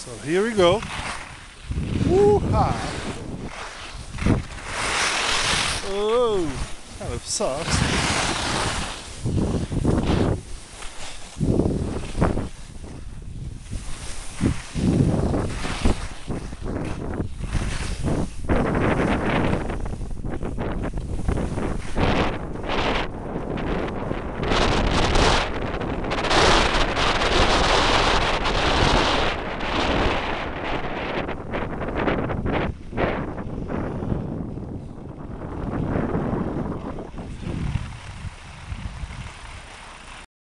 So here we go. Woo-ha! Oh, kind of sucks.